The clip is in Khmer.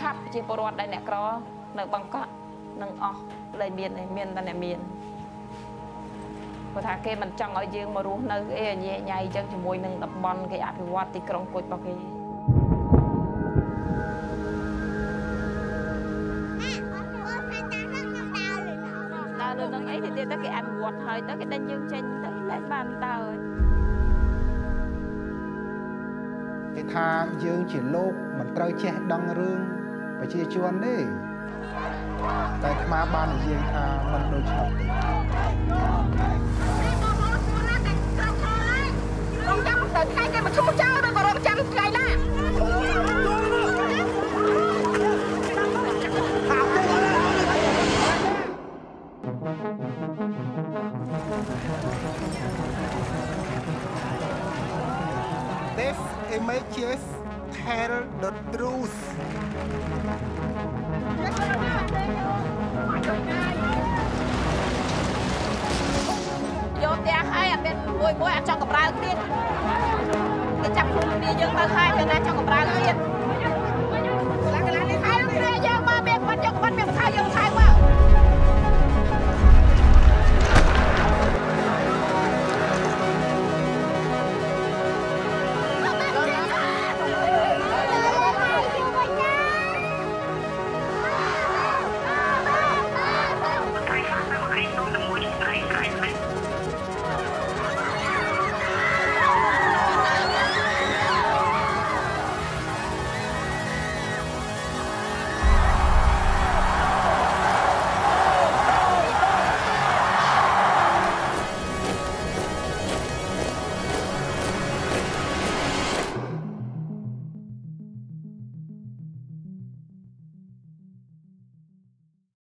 ឆាប់ជាពលរដ្ឋដែលអ្នកក្រនៅបង្កក់នឹងអស់ដែលមានឯងមានតែអ្នកមានគាត់ថាគេមិនចង់ឲ្យយើងមករស់នៅអីញ៉ៃញ៉ៃចឹងជាមួយនឹងតំបន់គេអភិវឌ្ឍទីក្រុងគុជរបស់គេដើរលើនឹងអីទៅទៀតទៅគេអភិវឌ្ឍហើយទៅគេដេញយើងចេញទៅលែងបានតើគេថាយើងជាលោកមិនត្រូវចេះដឹងរឿង ប្រជាជនទេតែអាត្មាបាននិយាយថាមិនដូច្នោះទេរងចាំទៅថ្ងៃគេមកឈប់ចោលទៅក៏រងចាំថ្ងៃណា This images tell the truth យកផ្ទះហើយអត់មានមួយមួយអត់ចង់កម្រើកទៀតគេចាប់ខ្លួនគ្នាយើងទៅហើយទៅណាចង់កម្រើកទៀត